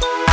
Bye.